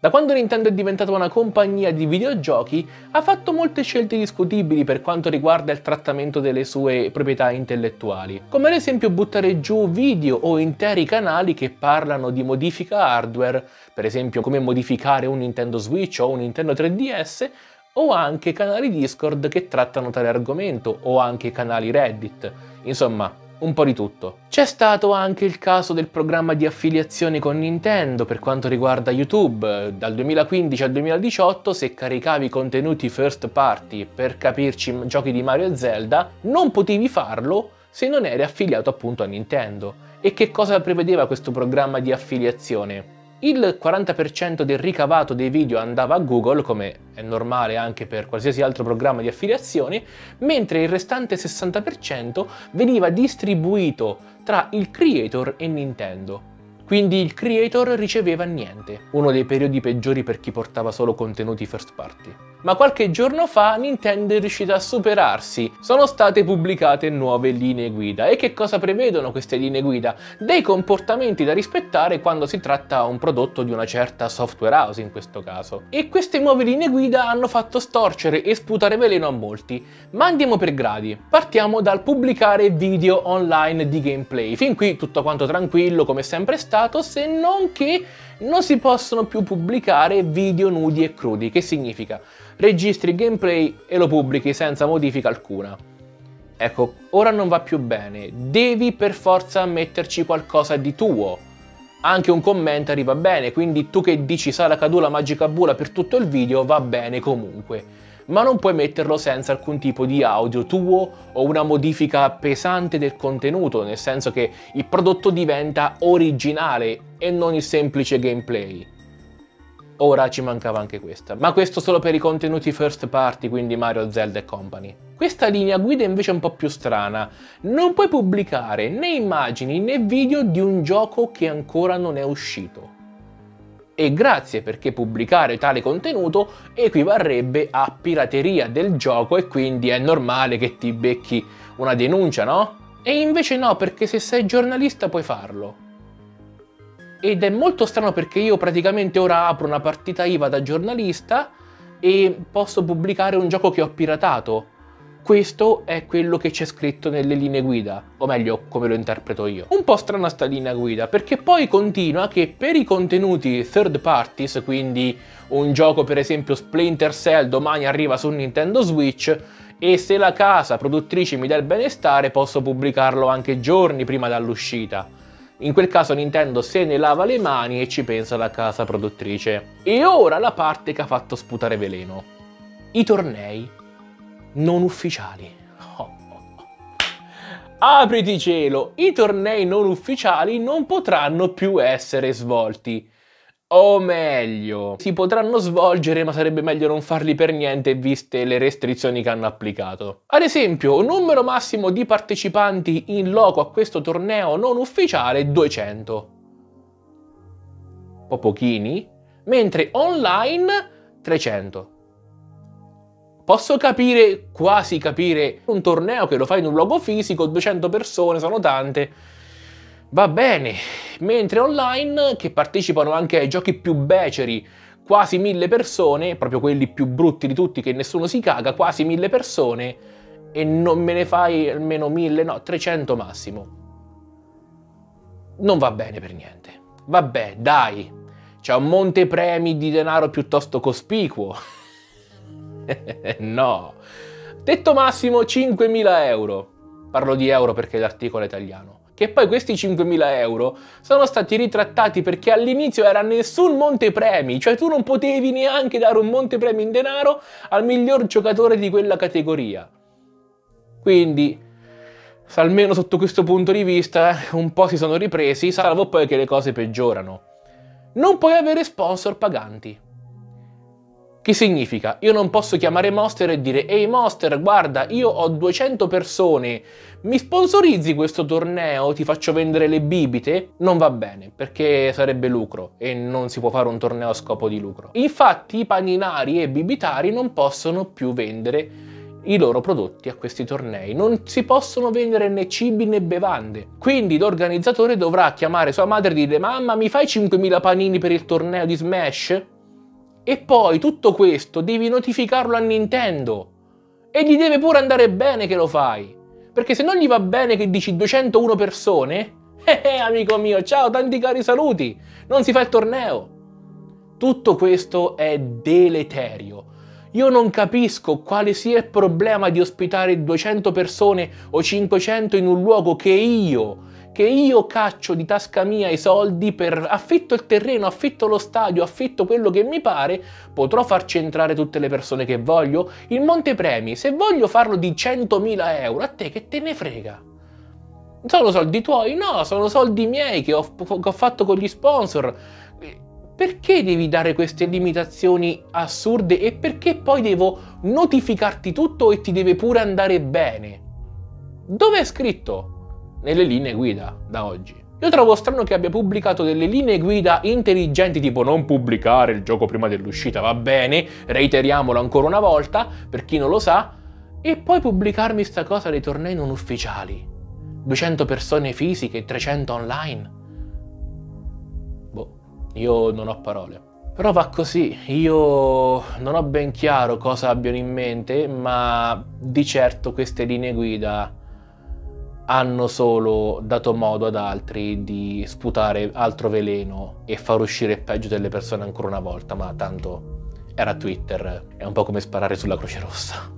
Da quando Nintendo è diventata una compagnia di videogiochi, ha fatto molte scelte discutibili per quanto riguarda il trattamento delle sue proprietà intellettuali, come ad esempio buttare giù video o interi canali che parlano di modifica hardware, per esempio come modificare un Nintendo Switch o un Nintendo 3DS, o anche canali Discord che trattano tale argomento, o anche canali Reddit. Insomma, un po' di tutto. C'è stato anche il caso del programma di affiliazione con Nintendo per quanto riguarda YouTube. Dal 2015 al 2018, se caricavi contenuti first party, per capirci giochi di Mario e Zelda, non potevi farlo se non eri affiliato appunto a Nintendo. E che cosa prevedeva questo programma di affiliazione? Il 40% del ricavato dei video andava a Google, come è normale anche per qualsiasi altro programma di affiliazione, mentre il restante 60% veniva distribuito tra il creator e Nintendo. Quindi il creator riceveva niente, uno dei periodi peggiori per chi portava solo contenuti first party. Ma qualche giorno fa Nintendo è riuscita a superarsi. Sono state pubblicate nuove linee guida. E che cosa prevedono queste linee guida? Dei comportamenti da rispettare quando si tratta un prodotto di una certa software house in questo caso. E queste nuove linee guida hanno fatto storcere e sputare veleno a molti. Ma andiamo per gradi. Partiamo dal pubblicare video online di gameplay. Fin qui tutto quanto tranquillo come sempre stato, se non che non si possono più pubblicare video nudi e crudi. Che significa? registri gameplay e lo pubblichi senza modifica alcuna. Ecco, ora non va più bene, devi per forza metterci qualcosa di tuo. Anche un commentary va bene, quindi tu che dici Sara Cadula Magica Bula per tutto il video va bene comunque. Ma non puoi metterlo senza alcun tipo di audio tuo o una modifica pesante del contenuto, nel senso che il prodotto diventa originale e non il semplice gameplay. Ora ci mancava anche questa, ma questo solo per i contenuti first party, quindi Mario, Zelda e company. Questa linea guida invece è un po' più strana. Non puoi pubblicare né immagini né video di un gioco che ancora non è uscito. E grazie perché pubblicare tale contenuto equivarrebbe a pirateria del gioco e quindi è normale che ti becchi una denuncia, no? E invece no, perché se sei giornalista puoi farlo. Ed è molto strano perché io praticamente ora apro una partita IVA da giornalista e posso pubblicare un gioco che ho piratato. Questo è quello che c'è scritto nelle linee guida, o meglio, come lo interpreto io. Un po' strana sta linea guida, perché poi continua che per i contenuti third parties, quindi un gioco per esempio Splinter Cell domani arriva su Nintendo Switch, e se la casa produttrice mi dà il benestare posso pubblicarlo anche giorni prima dall'uscita. In quel caso Nintendo se ne lava le mani e ci pensa la casa produttrice. E ora la parte che ha fatto sputare veleno. I tornei non ufficiali. Apriti cielo, i tornei non ufficiali non potranno più essere svolti. O meglio, si potranno svolgere ma sarebbe meglio non farli per niente viste le restrizioni che hanno applicato. Ad esempio, un numero massimo di partecipanti in loco a questo torneo non ufficiale è 200. Un po' pochini, mentre online 300. Posso capire, quasi capire, un torneo che lo fai in un luogo fisico, 200 persone, sono tante, Va bene, mentre online, che partecipano anche ai giochi più beceri, quasi mille persone, proprio quelli più brutti di tutti che nessuno si caga, quasi mille persone, e non me ne fai almeno mille, no, 300 massimo. Non va bene per niente. Vabbè, dai, c'è un monte premi di denaro piuttosto cospicuo. no. Tetto massimo 5.000 euro. Parlo di euro perché l'articolo è italiano che poi questi 5.000 euro sono stati ritrattati perché all'inizio era nessun montepremi, cioè tu non potevi neanche dare un montepremi in denaro al miglior giocatore di quella categoria. Quindi, almeno sotto questo punto di vista, un po' si sono ripresi, salvo poi che le cose peggiorano. Non puoi avere sponsor paganti. Che significa? Io non posso chiamare Monster e dire Ehi Monster, guarda, io ho 200 persone, mi sponsorizzi questo torneo, ti faccio vendere le bibite? Non va bene, perché sarebbe lucro e non si può fare un torneo a scopo di lucro. Infatti i paninari e bibitari non possono più vendere i loro prodotti a questi tornei. Non si possono vendere né cibi né bevande. Quindi l'organizzatore dovrà chiamare sua madre e dire mamma mi fai 5.000 panini per il torneo di Smash? E poi tutto questo devi notificarlo a Nintendo. E gli deve pure andare bene che lo fai. Perché se non gli va bene che dici 201 persone, eh, eh amico mio, ciao, tanti cari saluti, non si fa il torneo. Tutto questo è deleterio. Io non capisco quale sia il problema di ospitare 200 persone o 500 in un luogo che io, che io caccio di tasca mia i soldi per affitto il terreno, affitto lo stadio, affitto quello che mi pare, potrò farci entrare tutte le persone che voglio? Il montepremi, se voglio farlo di 100.000 euro, a te che te ne frega? Sono soldi tuoi? No, sono soldi miei che ho, che ho fatto con gli sponsor. Perché devi dare queste limitazioni assurde e perché poi devo notificarti tutto e ti deve pure andare bene? Dove è scritto? Nelle linee guida da oggi. Io trovo strano che abbia pubblicato delle linee guida intelligenti tipo non pubblicare il gioco prima dell'uscita, va bene, reiteriamolo ancora una volta per chi non lo sa, e poi pubblicarmi sta cosa dei tornei non ufficiali. 200 persone fisiche, 300 online. Boh, io non ho parole. Però va così, io non ho ben chiaro cosa abbiano in mente, ma di certo queste linee guida hanno solo dato modo ad altri di sputare altro veleno e far uscire peggio delle persone ancora una volta, ma tanto era Twitter, è un po' come sparare sulla Croce Rossa.